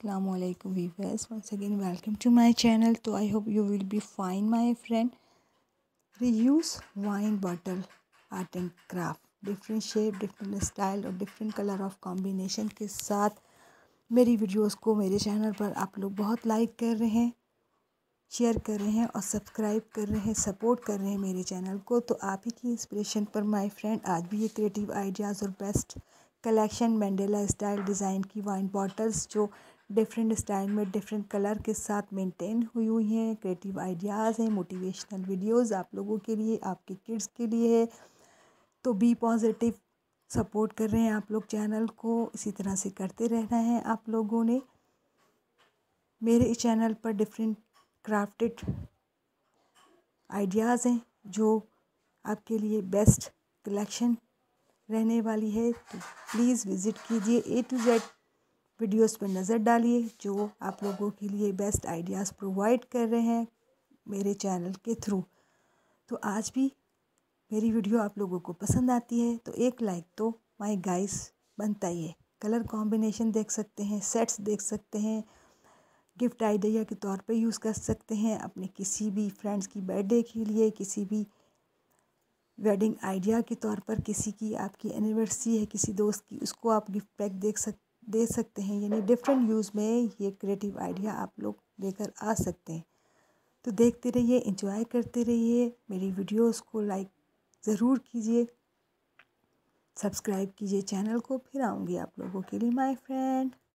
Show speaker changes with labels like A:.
A: Assalamu alaikum viewers once again welcome to my channel so I hope you will be fine my friend reuse wine bottle art and craft different shape different style और different color of combination के साथ मेरी videos को मेरे channel पर आप लोग बहुत लाइक कर रहे हैं शेयर कर रहे हैं और सब्सक्राइब कर रहे हैं सपोर्ट कर रहे हैं मेरे चैनल को तो आप ही की इंस्पिरेशन पर माय फ्रेंड आज भी ये क्रिएटिव आइडियाज़ और best collection mandala style design की वाइन बॉटल्स जो डिफरेंट स्टाइल में डिफरेंट कलर के साथ मेंटेन हुई हुई हैं क्रिएटिव आइडियाज़ हैं मोटिवेशनल वीडियोस आप लोगों के लिए, आपके किड्स के लिए है। तो बी पॉजिटिव सपोर्ट कर रहे हैं आप लोग चैनल को, इसी तरह से करते रहना है आप लोगों ने। मेरे चैनल पर डिफरेंट क्राफ्टेड आइडियाज़ हैं, जो आपके लिए बेस्ट कलेक्शन रहने वाली है। तो प्लीज़ विज़िट कीजिए ए टू जेड वीडियोस पर नज़र डालिए, जो आप लोगों के लिए बेस्ट आइडियाज़ प्रोवाइड कर रहे हैं मेरे चैनल के थ्रू तो आज भी मेरी वीडियो आप लोगों को पसंद आती है तो एक लाइक तो माय गाइस बनता ही है। कलर कॉम्बिनेशन देख सकते हैं सेट्स देख सकते हैं गिफ्ट आइडिया के तौर पे यूज़ कर सकते हैं अपने किसी भी फ्रेंड्स की बर्थडे के लिए, किसी भी वेडिंग आइडिया के तौर पर, किसी की आपकी एनिवर्सरी है, किसी दोस्त की, उसको आप गिफ्ट पैक देख सक दे सकते हैं, यानी डिफरेंट यूज़ में ये क्रिएटिव आइडिया आप लोग लेकर आ सकते हैं। तो देखते रहिए इंजॉय करते रहिए, मेरी वीडियोस को लाइक ज़रूर कीजिए सब्सक्राइब कीजिए चैनल को, फिर आऊँगी आप लोगों के लिए माय फ्रेंड